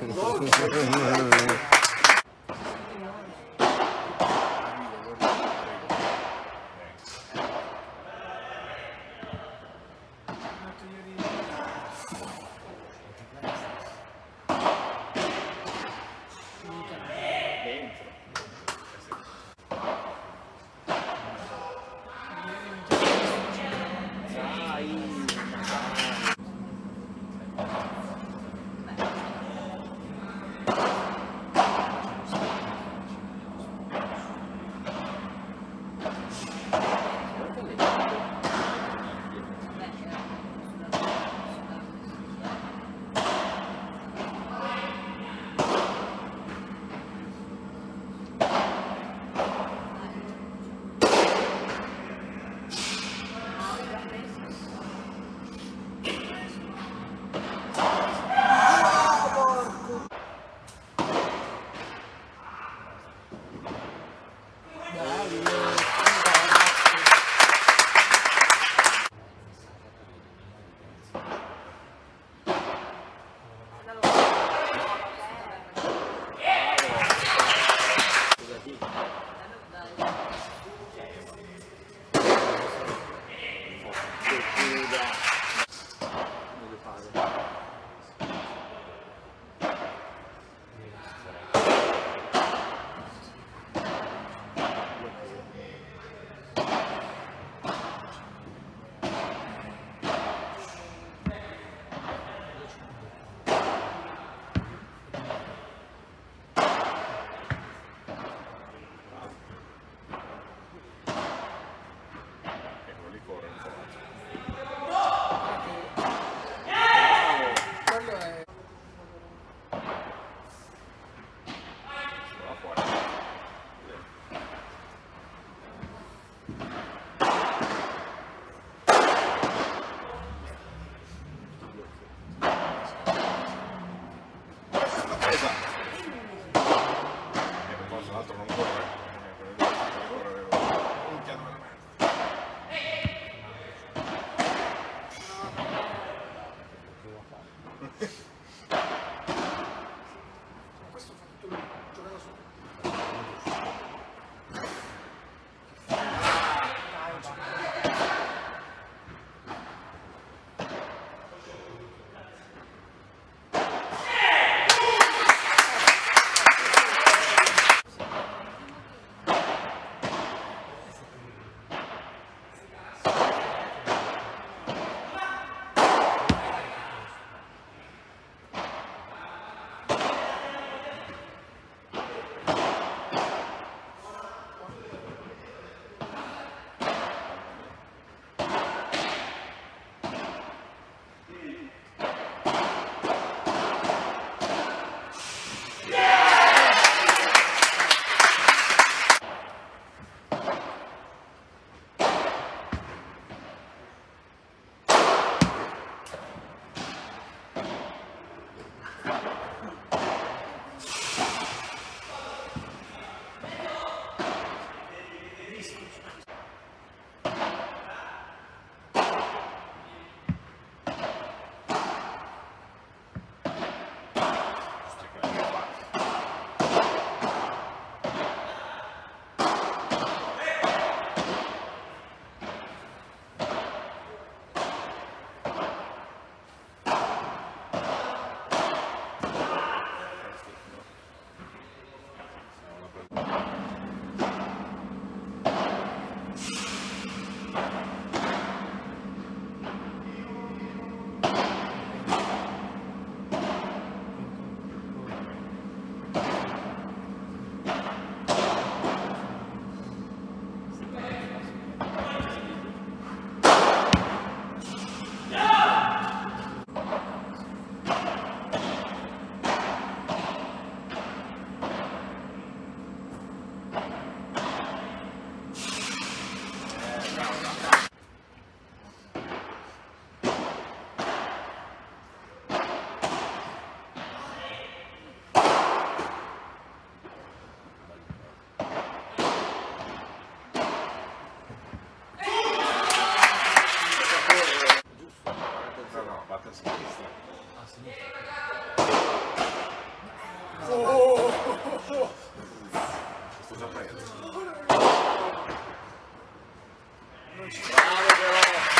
本当に。Bravo, girl.